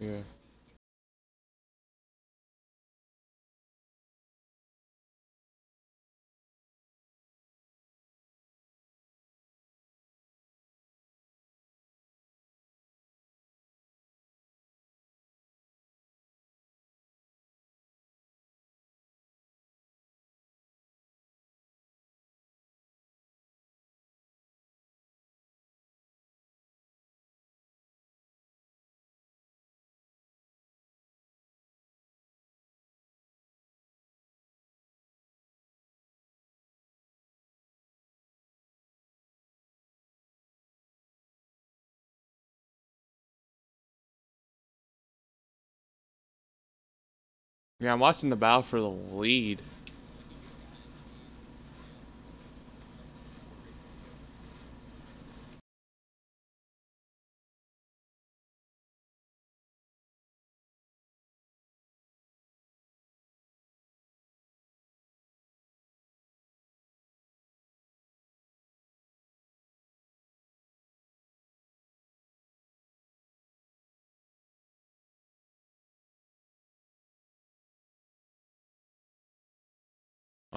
Yeah. Yeah, I'm watching the battle for the lead.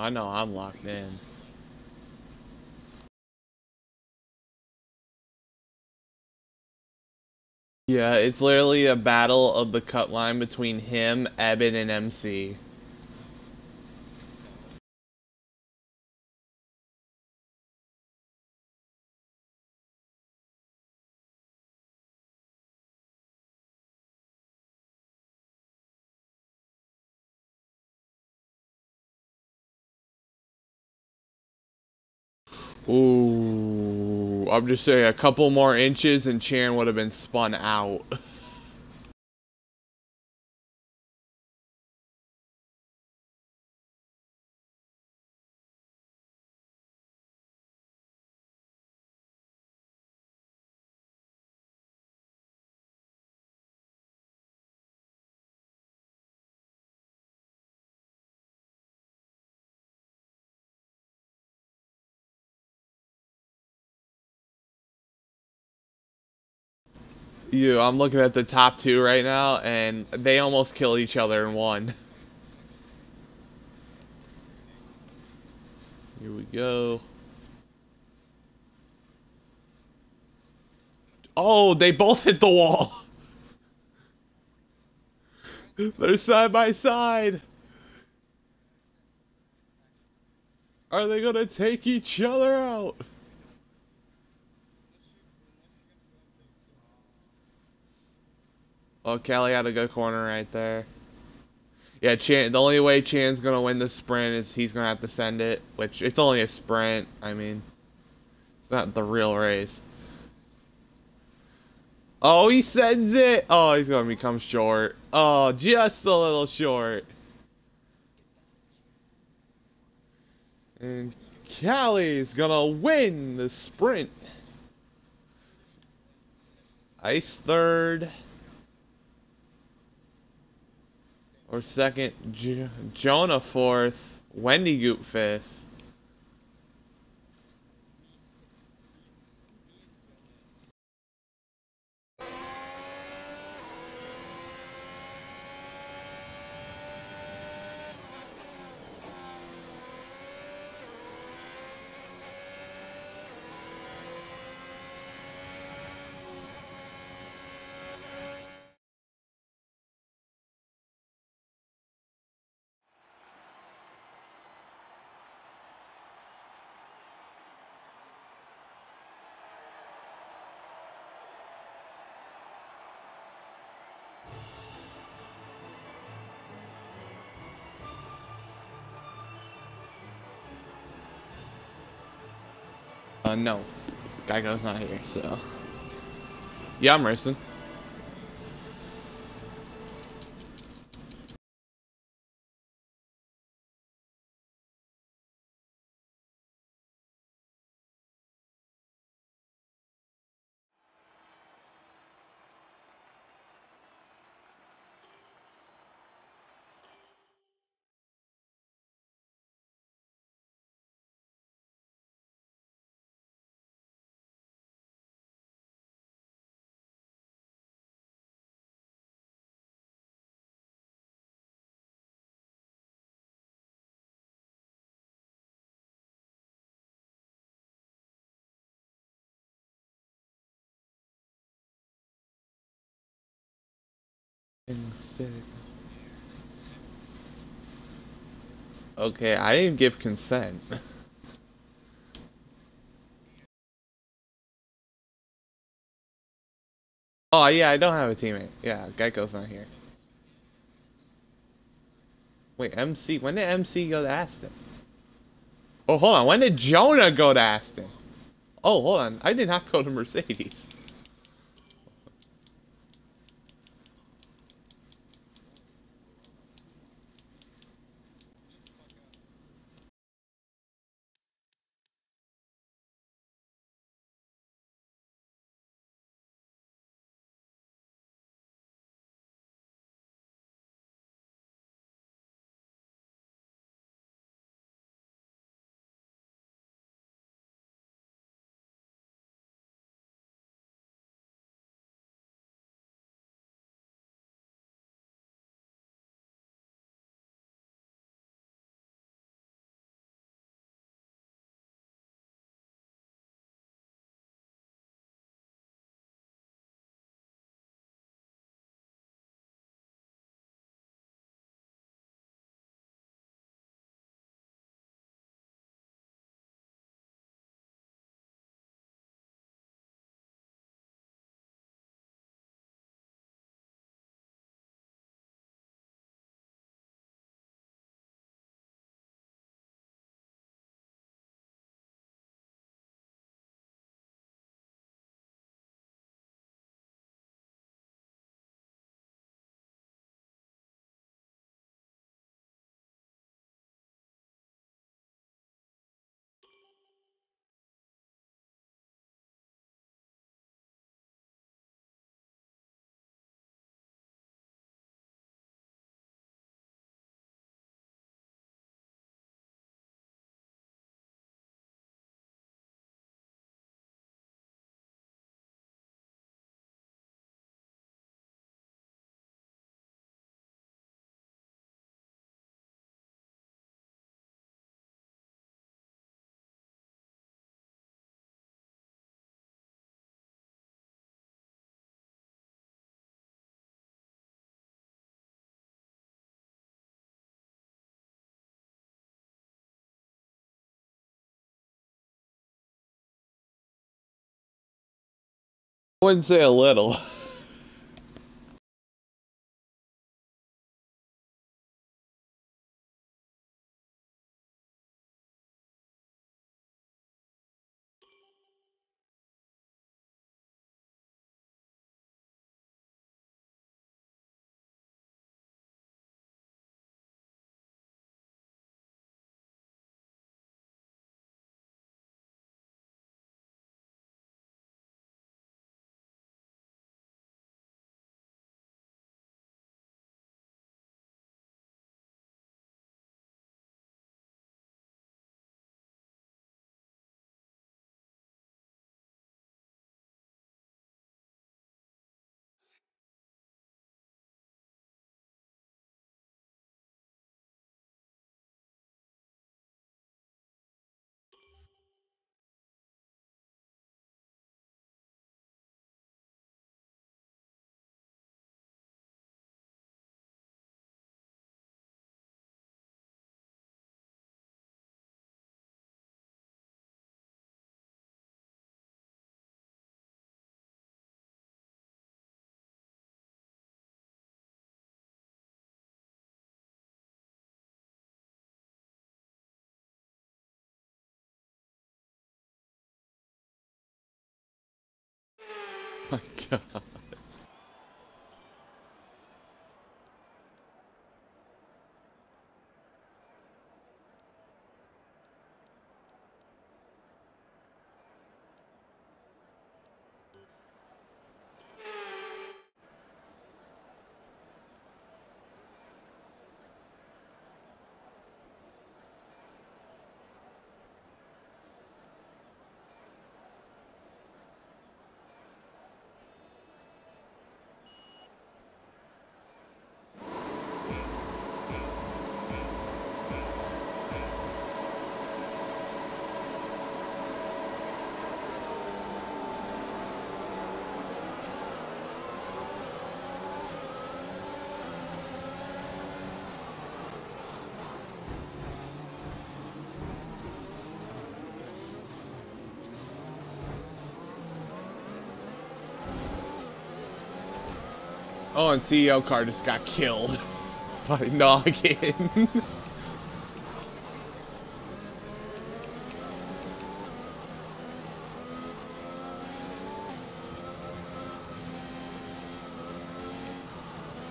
I know I'm locked in. Yeah, it's literally a battle of the cut line between him, Eben, and MC. Ooh, I'm just saying a couple more inches and Chan would have been spun out. You, I'm looking at the top two right now, and they almost kill each other in one. Here we go. Oh, they both hit the wall. They're side by side. Are they gonna take each other out? Oh, Kelly had a good corner right there. Yeah, Chan. The only way Chan's gonna win the sprint is he's gonna have to send it, which it's only a sprint. I mean, it's not the real race. Oh, he sends it. Oh, he's gonna become short. Oh, just a little short. And Callie's gonna win the sprint. Ice third. Or second, J Jonah fourth, Wendy Goop fifth. Uh, no. Geico's not here, so. Yeah, I'm racing. Okay, I didn't give consent. oh yeah, I don't have a teammate. Yeah, Geico's not here. Wait, MC, when did MC go to Aston? Oh, hold on, when did Jonah go to Aston? Oh, hold on, I did not go to Mercedes. Wouldn't say a little. god. Oh, and CEO car just got killed by Noggin.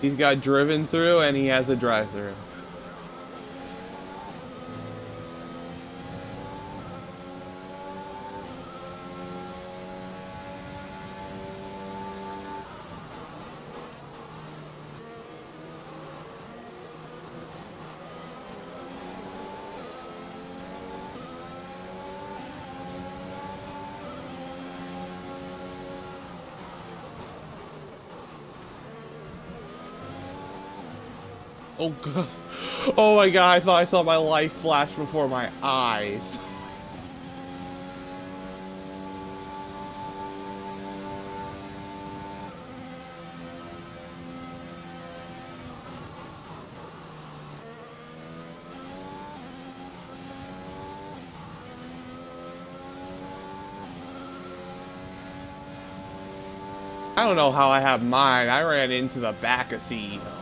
He's got driven through and he has a drive-through. Oh god. Oh my god, I thought I saw my life flash before my eyes. I don't know how I have mine. I ran into the back of CEO.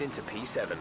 Into P7.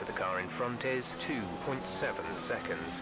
To the car in front is 2.7 seconds.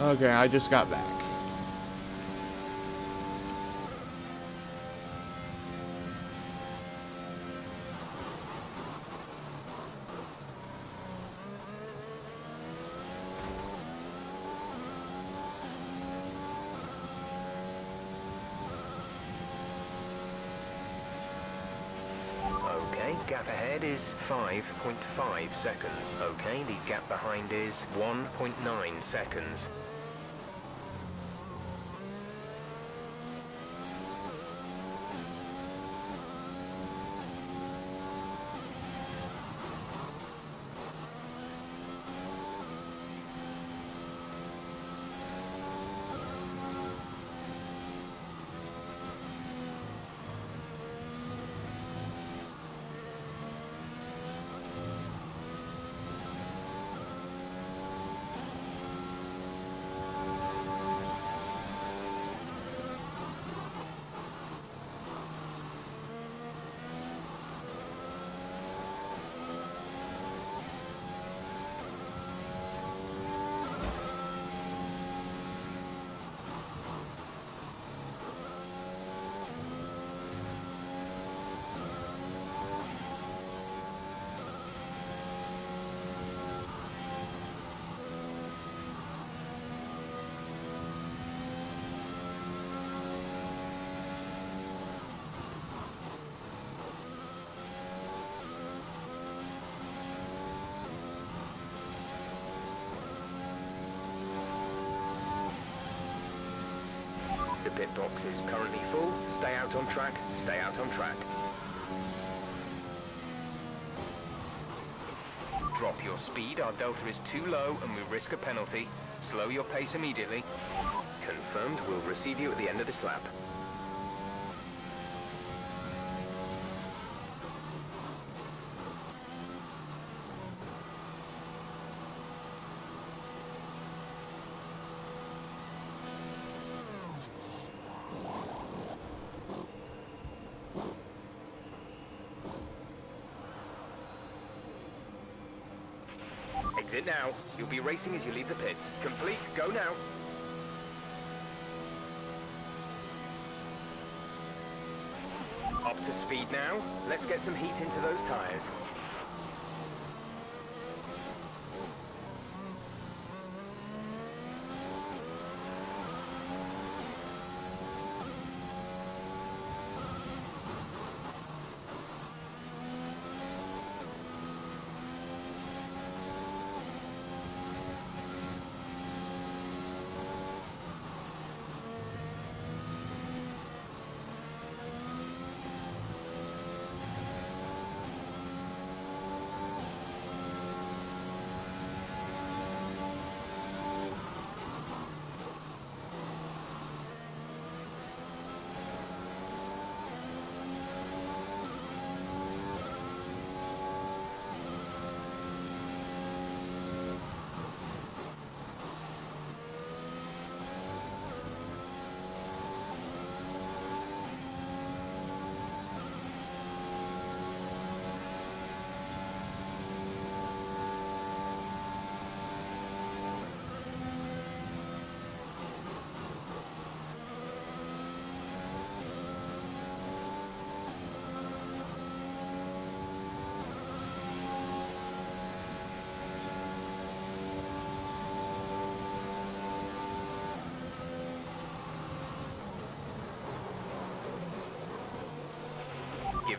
Okay, I just got back. Ahead is 5.5 seconds. Okay, the gap behind is 1.9 seconds. The pit box is currently full. Stay out on track. Stay out on track. Drop your speed. Our delta is too low and we risk a penalty. Slow your pace immediately. Confirmed. We'll receive you at the end of this lap. You'll be racing as you leave the pits. Complete, go now. Up to speed now. Let's get some heat into those tyres.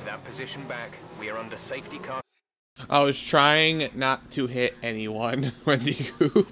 That position back. We are under safety car. I was trying not to hit anyone when the hoop.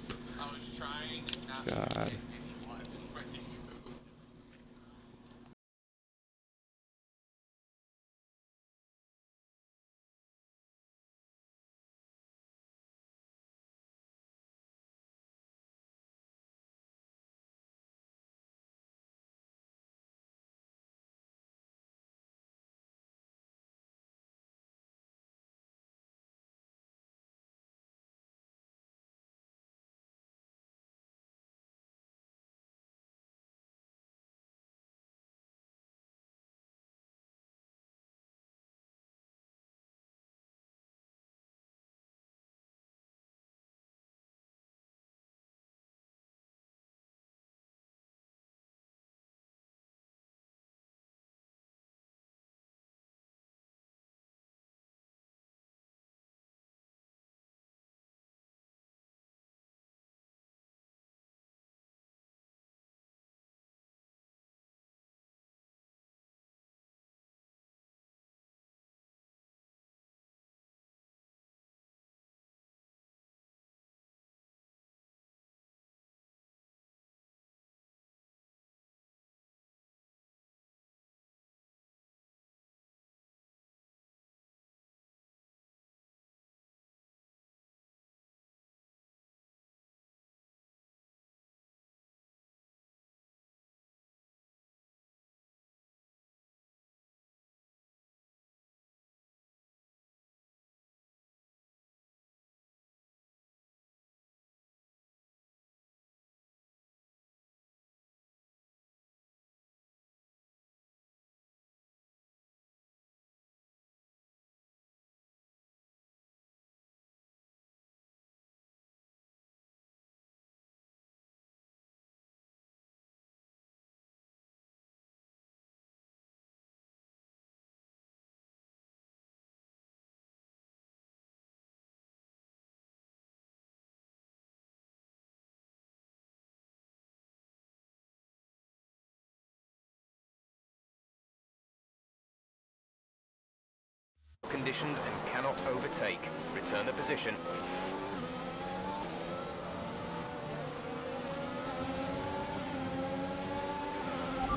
Conditions and cannot overtake. Return the position.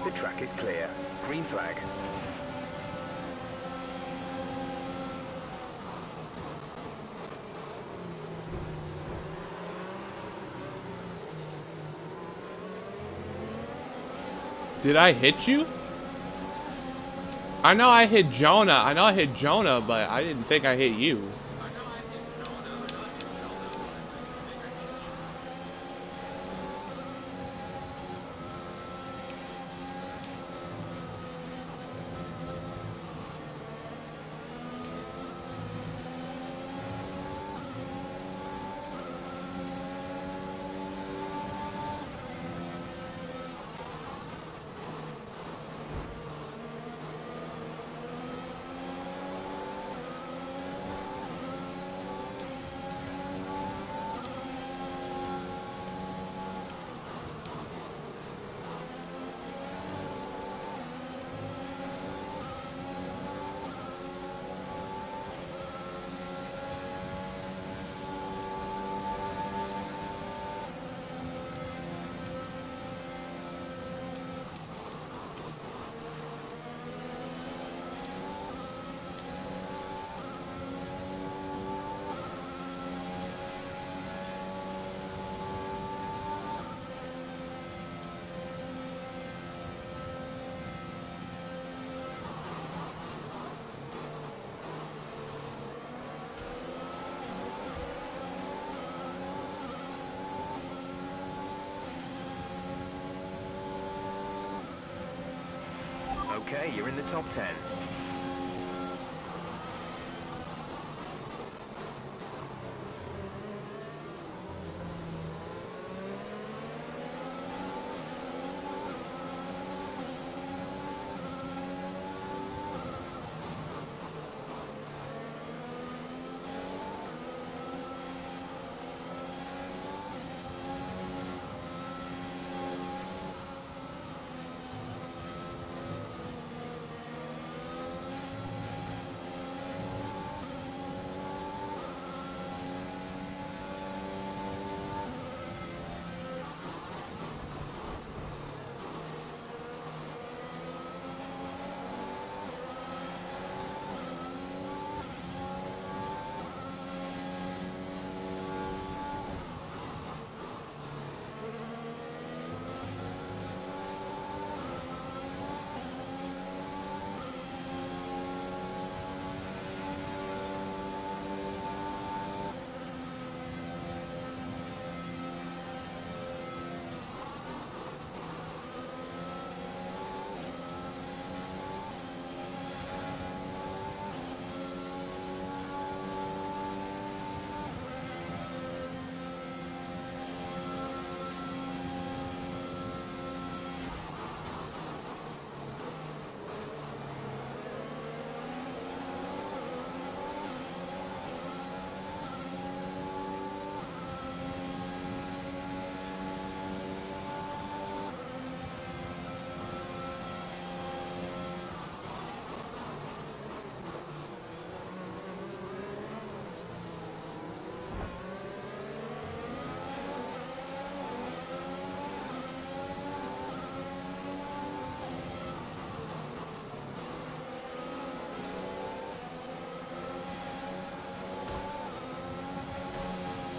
The track is clear. Green flag. Did I hit you? I know I hit Jonah. I know I hit Jonah, but I didn't think I hit you. Okay, you're in the top 10.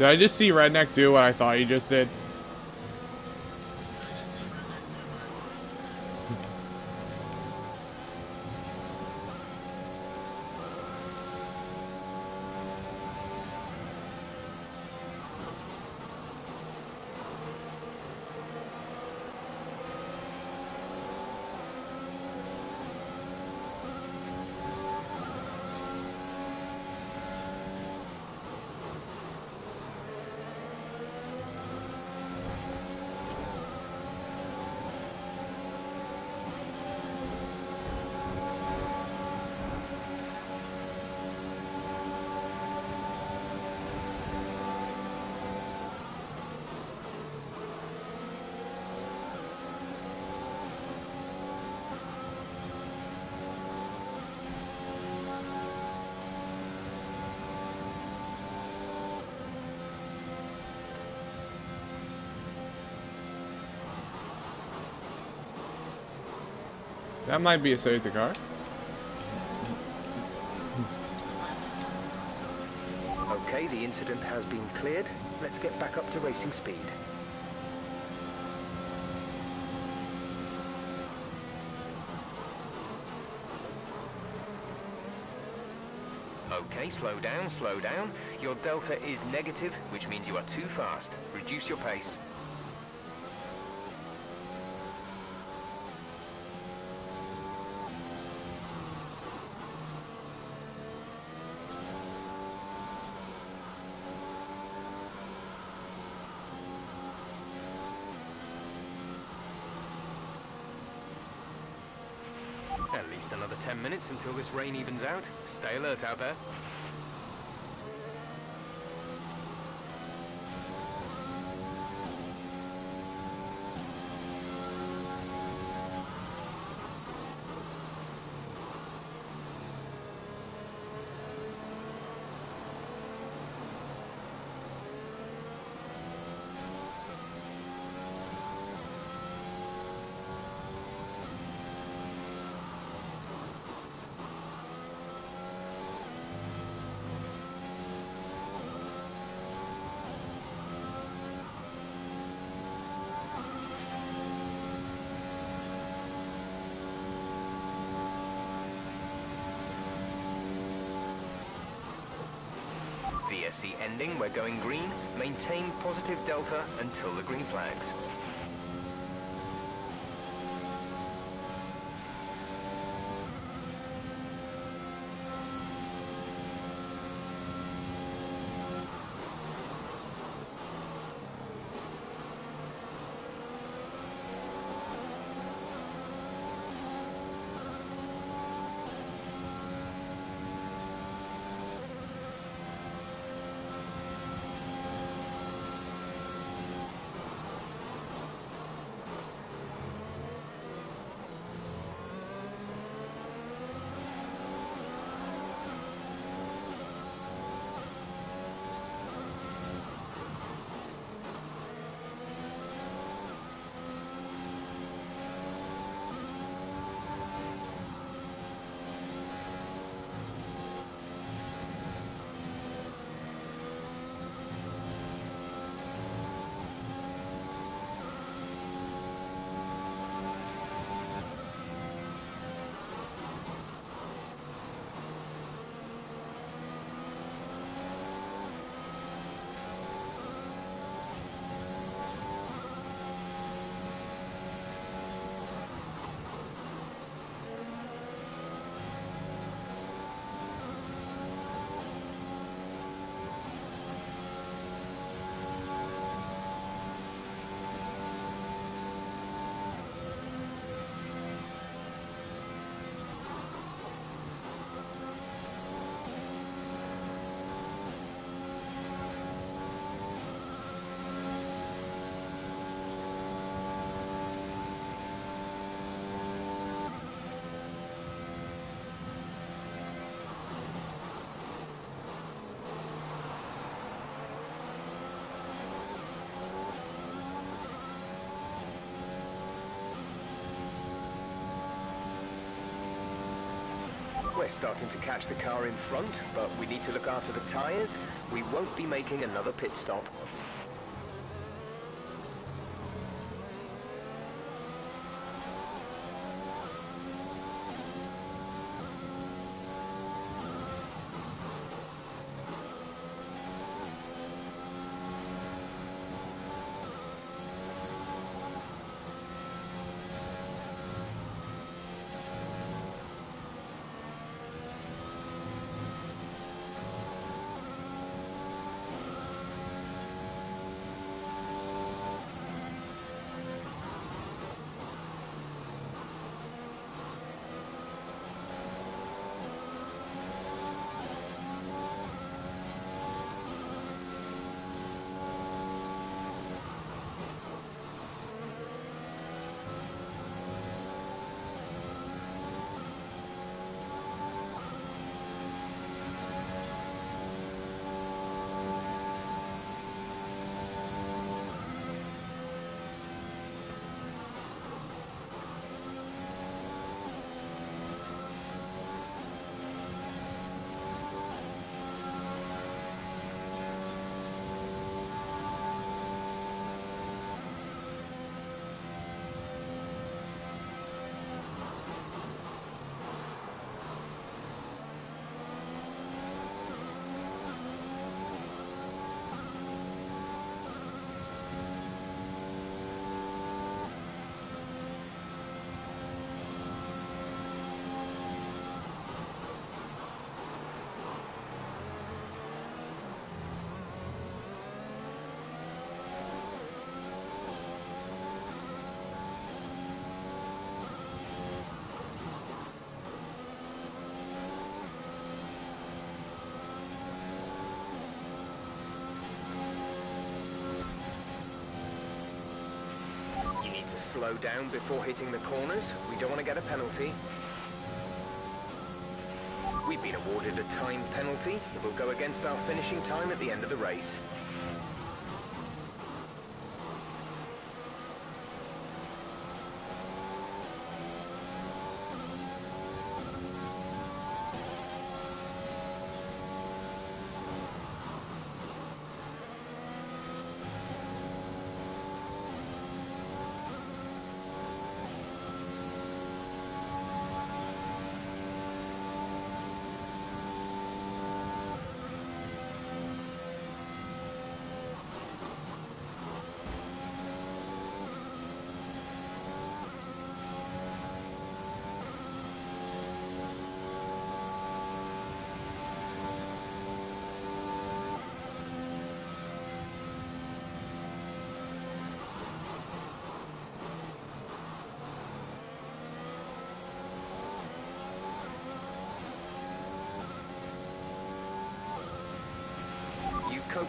Did I just see Redneck do what I thought he just did? That might be a safety car. Okay, the incident has been cleared. Let's get back up to racing speed. Okay, slow down, slow down. Your delta is negative, which means you are too fast. Reduce your pace. At least another 10 minutes until this rain evens out. Stay alert out there. VSC ending, we're going green. Maintain positive delta until the green flags. We're starting to catch the car in front, but we need to look after the tyres. We won't be making another pit stop. To slow down before hitting the corners. We don't want to get a penalty. We've been awarded a time penalty. It will go against our finishing time at the end of the race.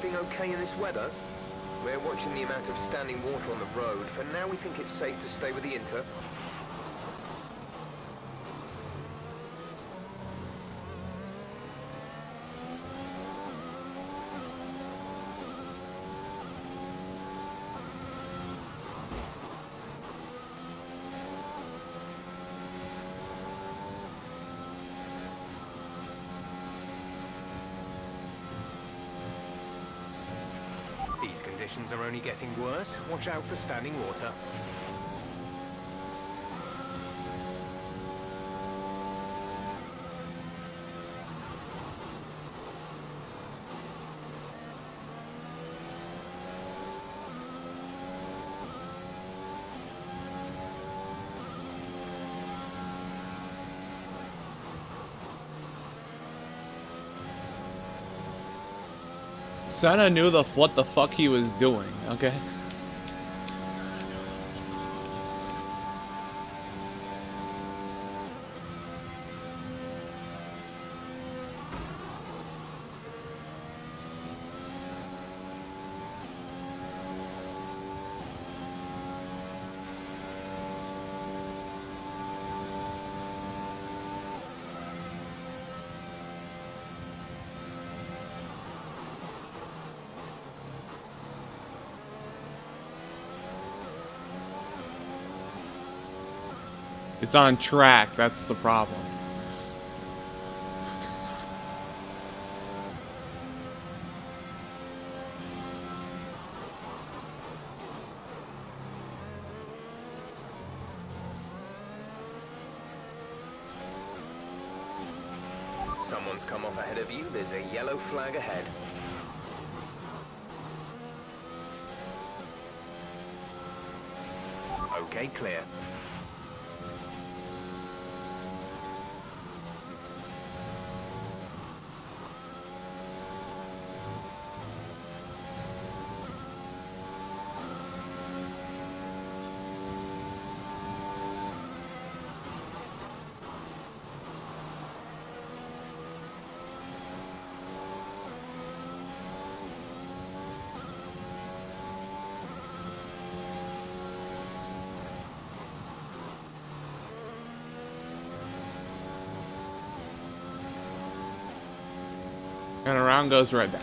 Coping okay in this weather? We're watching the amount of standing water on the road. For now, we think it's safe to stay with the Inter. These conditions are only getting worse. Watch out for standing water. Senna knew the what the fuck he was doing, okay? It's on track, that's the problem. Someone's come off ahead of you, there's a yellow flag ahead. Goes Redneck.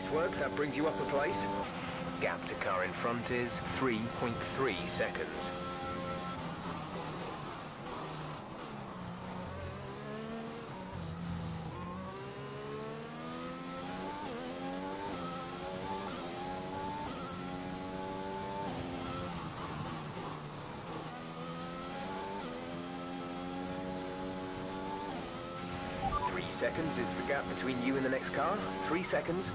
Nice work, that brings you up a place. Gap to car in front is 3.3 seconds. Three seconds is the gap between you and the next car. Three seconds.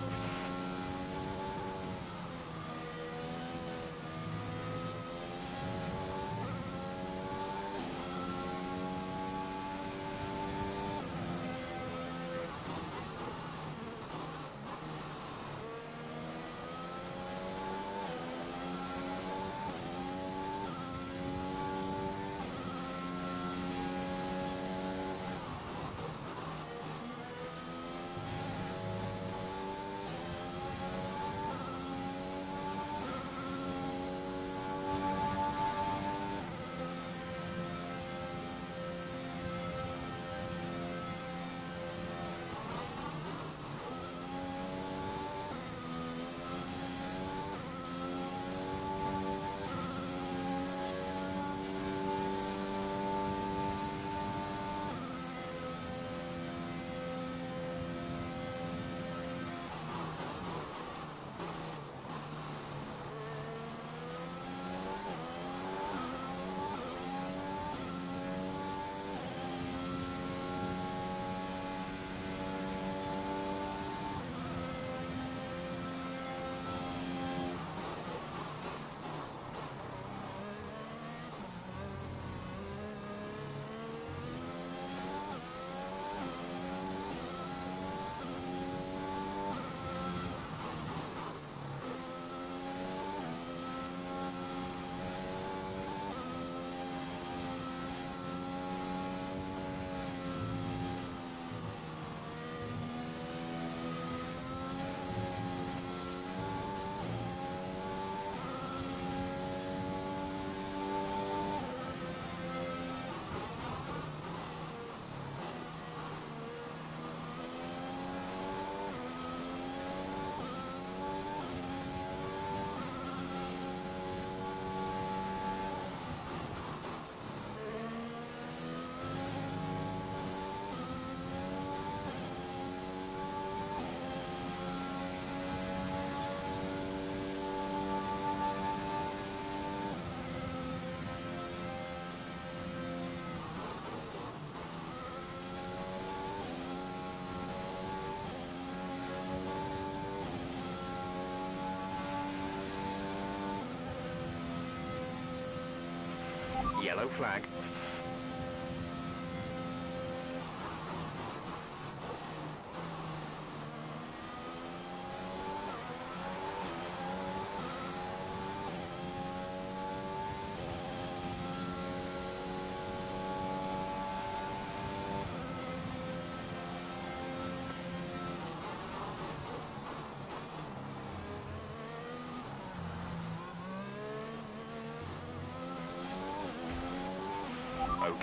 Yellow flag.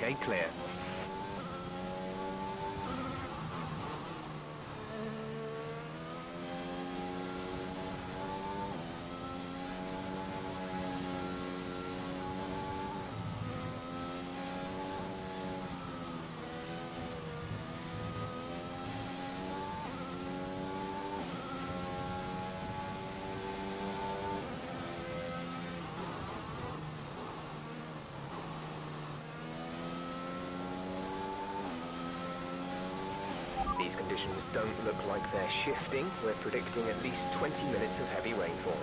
Okay, clear. Conditions don't look like they're shifting. We're predicting at least 20 minutes of heavy rainfall.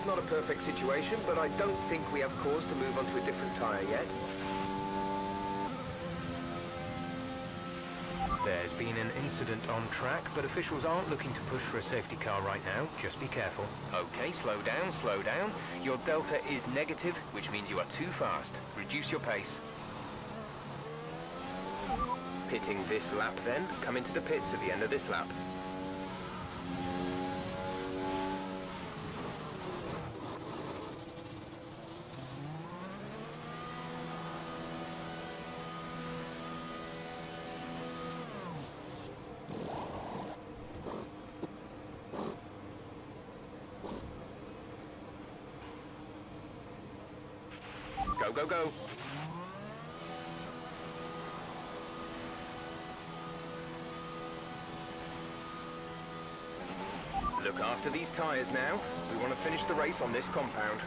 It's not a perfect situation, but I don't think we have cause to move on to a different tyre yet. There's been an incident on track, but officials aren't looking to push for a safety car right now. Just be careful. Okay, slow down, slow down. Your delta is negative, which means you are too fast. Reduce your pace. Pitting this lap then. Come into the pits at the end of this lap. Go, go, go. Look after these tyres now. We want to finish the race on this compound.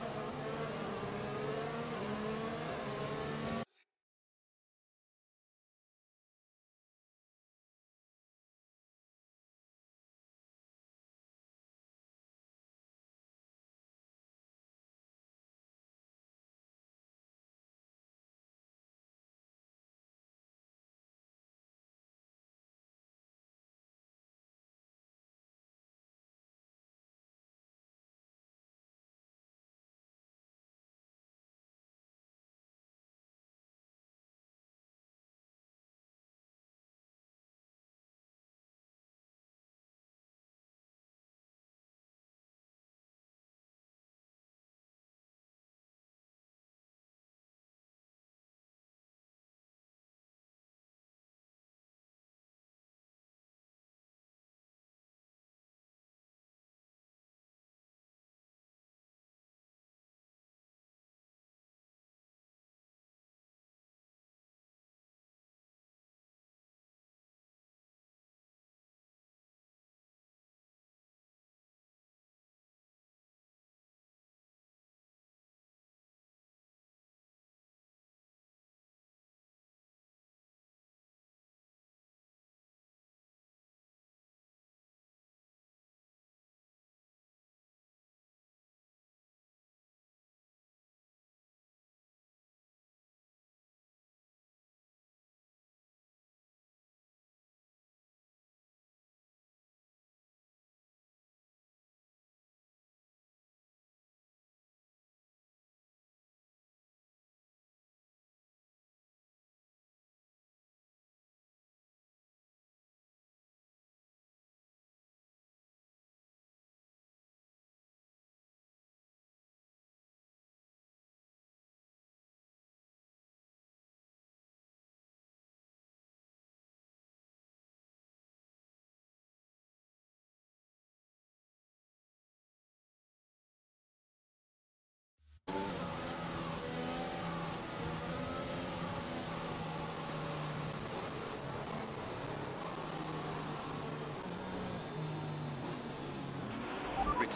you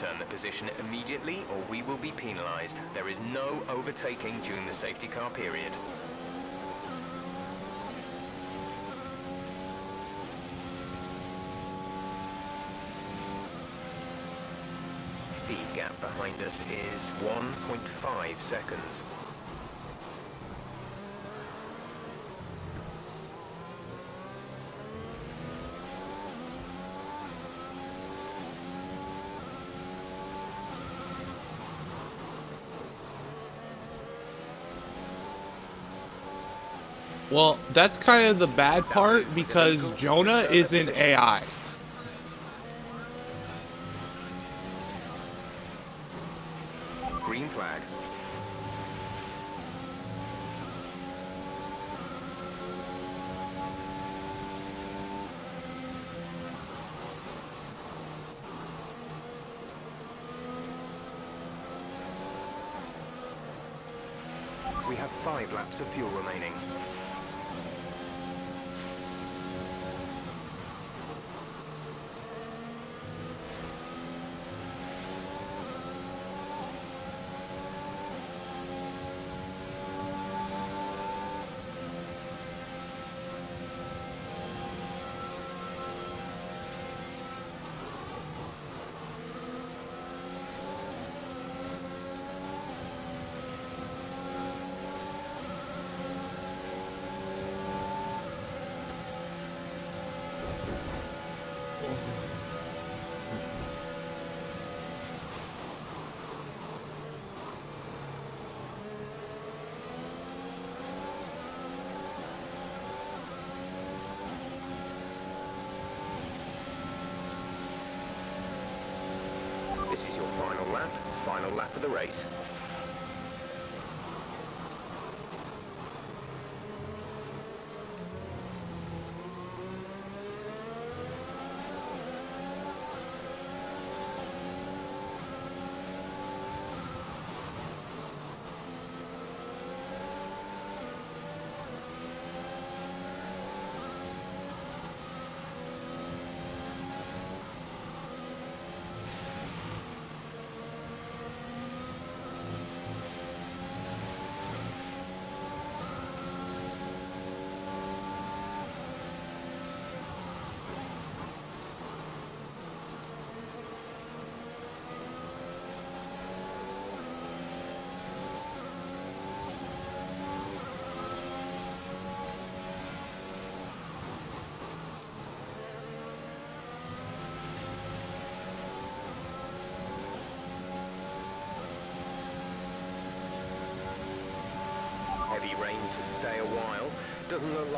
Return the position immediately or we will be penalized. There is no overtaking during the safety car period. The gap behind us is 1.5 seconds. Well, that's kind of the bad part because Jonah is an AI. Green flag. We have five laps of fuel remaining.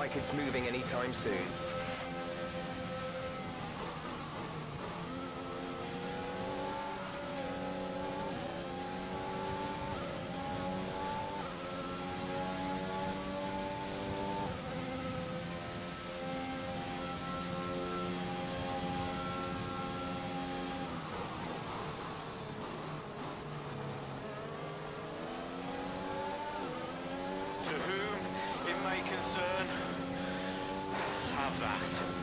Like it's moving anytime soon. To whom it may concern, have that.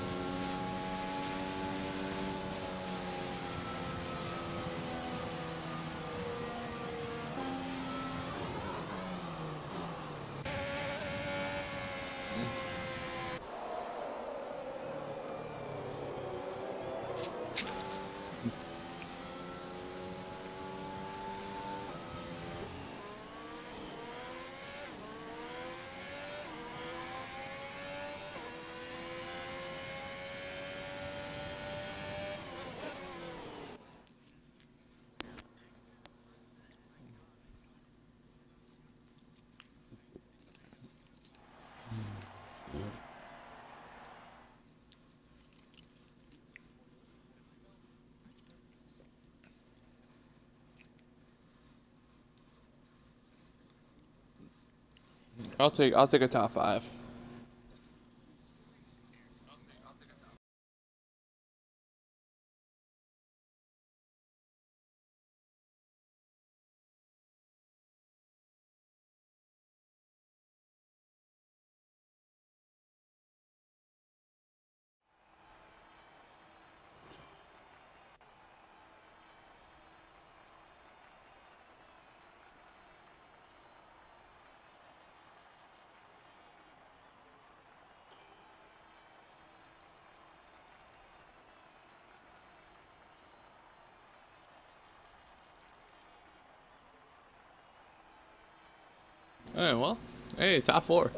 I'll take I'll take a top five. Hey, well, hey, top four.